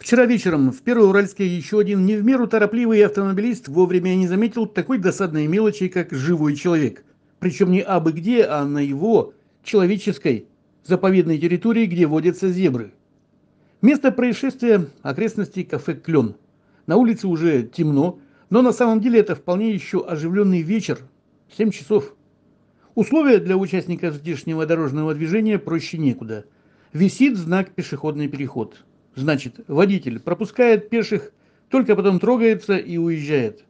Вчера вечером в Первоуральске еще один не в меру торопливый автомобилист вовремя не заметил такой досадной мелочи, как живой человек. Причем не абы где, а на его человеческой заповедной территории, где водятся зебры. Место происшествия – окрестности кафе «Клен». На улице уже темно, но на самом деле это вполне еще оживленный вечер, 7 часов. Условия для участников здешнего дорожного движения проще некуда. Висит знак «Пешеходный переход». Значит, водитель пропускает пеших, только потом трогается и уезжает.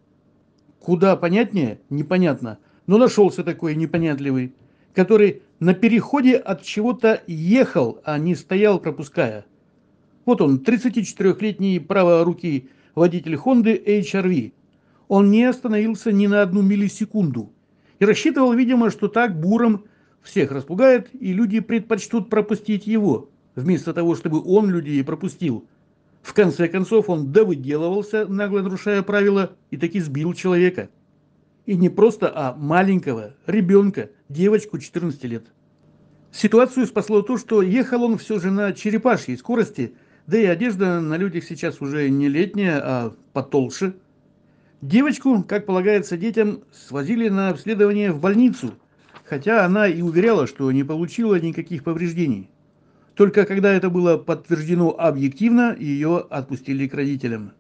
Куда понятнее? Непонятно. Но нашелся такой непонятливый, который на переходе от чего-то ехал, а не стоял пропуская. Вот он, 34-летний праворукий водитель Honda HR-V. Он не остановился ни на одну миллисекунду и рассчитывал, видимо, что так буром всех распугает, и люди предпочтут пропустить его вместо того, чтобы он людей пропустил. В конце концов он довыделывался, нагло нарушая правила, и таки сбил человека. И не просто, а маленького, ребенка, девочку 14 лет. Ситуацию спасло то, что ехал он все же на черепашьей скорости, да и одежда на людях сейчас уже не летняя, а потолще. Девочку, как полагается детям, свозили на обследование в больницу, хотя она и уверяла, что не получила никаких повреждений. Только когда это было подтверждено объективно, ее отпустили к родителям.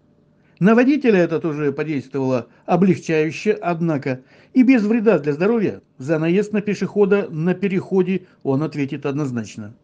На водителя это тоже подействовало облегчающе, однако и без вреда для здоровья. За наезд на пешехода на переходе он ответит однозначно.